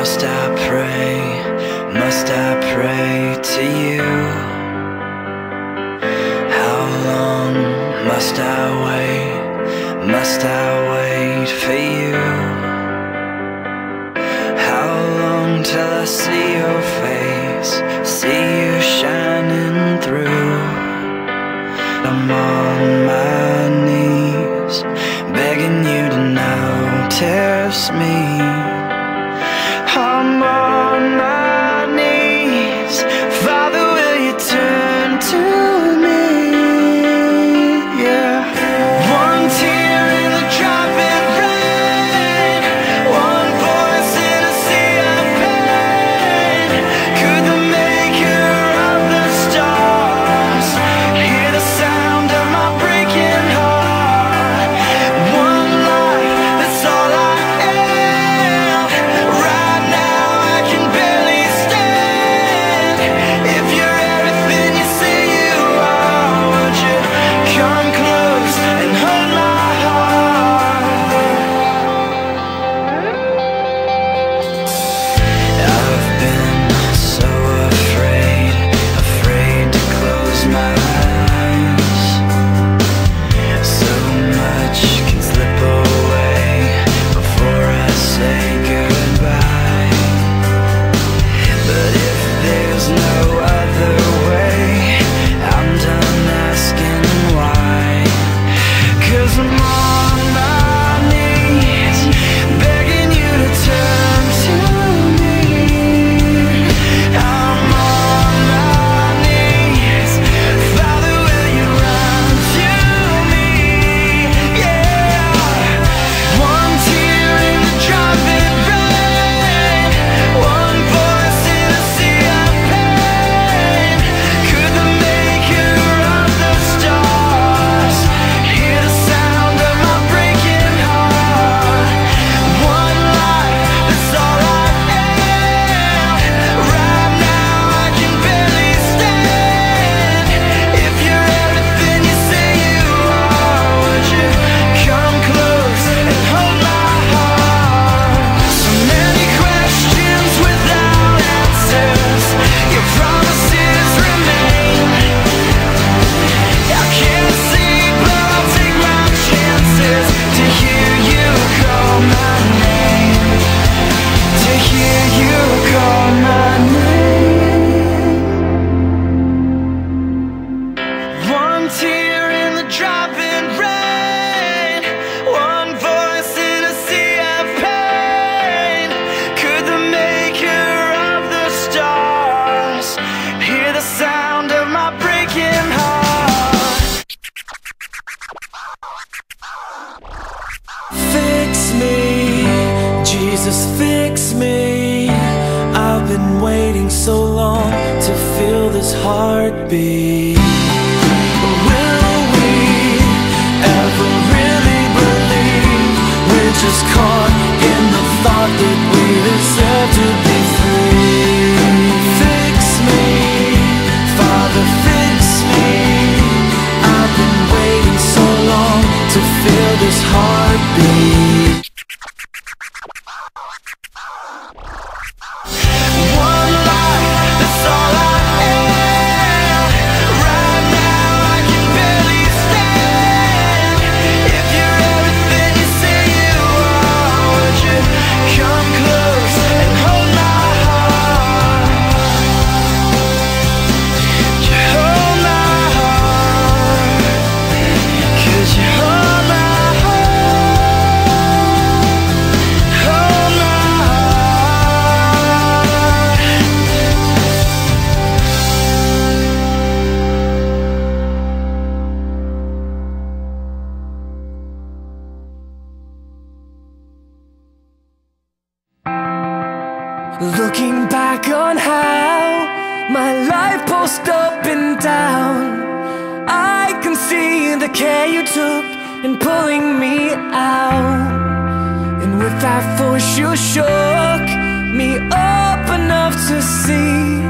Must I pray, must I pray to you? How long must I wait, must I wait for you? How long till I see your face, see you shining through? I'm on my knees, begging you to now test me heartbeat. Will we ever really believe We're just caught in the thought that we deserve to be free? Fix me, Father, fix me. I've been waiting so long to feel this heartbeat. Looking back on how my life pulsed up and down I can see the care you took in pulling me out. And with that force you shook me up enough to see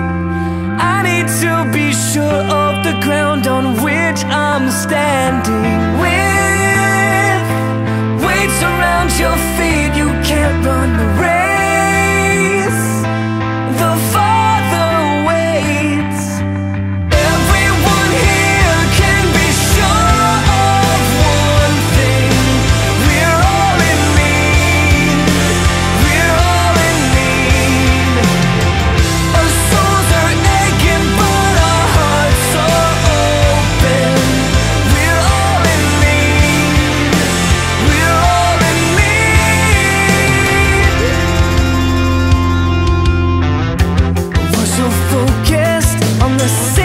I need to be sure of the ground on which I'm standing. With weights around your feet you can't run the.